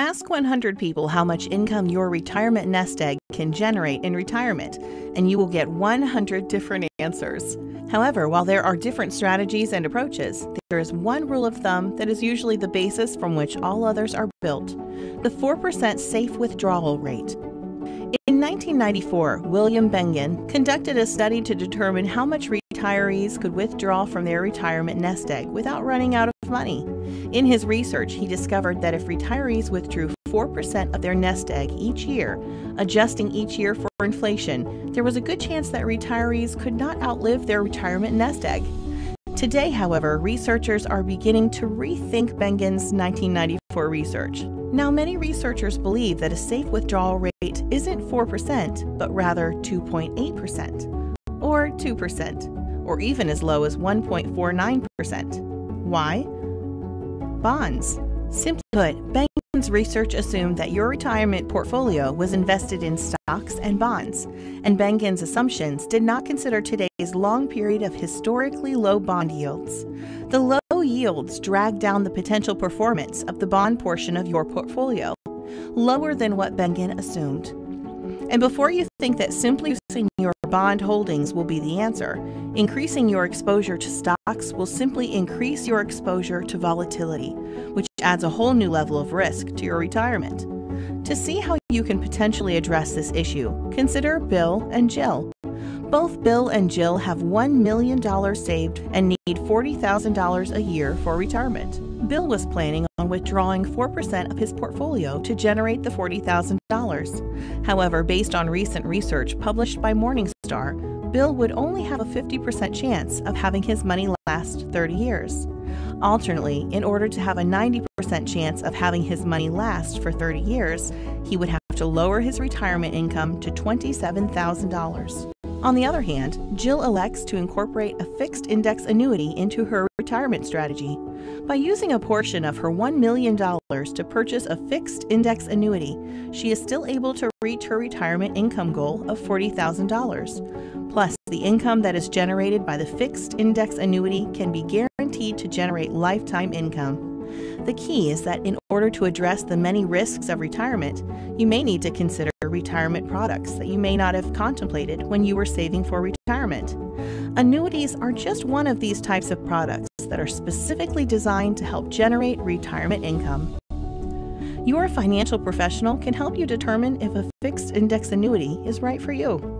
Ask 100 people how much income your retirement nest egg can generate in retirement, and you will get 100 different answers. However, while there are different strategies and approaches, there is one rule of thumb that is usually the basis from which all others are built the 4% safe withdrawal rate. In 1994, William Bengen conducted a study to determine how much retirees could withdraw from their retirement nest egg without running out of money. In his research, he discovered that if retirees withdrew 4% of their nest egg each year, adjusting each year for inflation, there was a good chance that retirees could not outlive their retirement nest egg. Today, however, researchers are beginning to rethink Bengen's 1994 research. Now, many researchers believe that a safe withdrawal rate isn't 4%, but rather 2.8%, or 2%, or even as low as 1.49%. Why? Bonds. Simply put, Bengen's research assumed that your retirement portfolio was invested in stocks and bonds, and Bengen's assumptions did not consider today's long period of historically low bond yields. The low yields drag down the potential performance of the bond portion of your portfolio, lower than what Bengen assumed. And before you think that simply using your bond holdings will be the answer, increasing your exposure to stocks will simply increase your exposure to volatility, which adds a whole new level of risk to your retirement. To see how you can potentially address this issue, consider Bill and Jill. Both Bill and Jill have $1 million saved and need $40,000 a year for retirement. Bill was planning on withdrawing 4% of his portfolio to generate the $40,000. However, based on recent research published by Morningstar, Bill would only have a 50% chance of having his money last 30 years. Alternately, in order to have a 90% chance of having his money last for 30 years, he would have to lower his retirement income to $27,000. On the other hand, Jill elects to incorporate a fixed index annuity into her retirement strategy. By using a portion of her $1 million to purchase a fixed index annuity, she is still able to reach her retirement income goal of $40,000. Plus, the income that is generated by the fixed index annuity can be guaranteed to generate lifetime income. The key is that in order to address the many risks of retirement, you may need to consider retirement products that you may not have contemplated when you were saving for retirement. Annuities are just one of these types of products that are specifically designed to help generate retirement income. Your financial professional can help you determine if a fixed index annuity is right for you.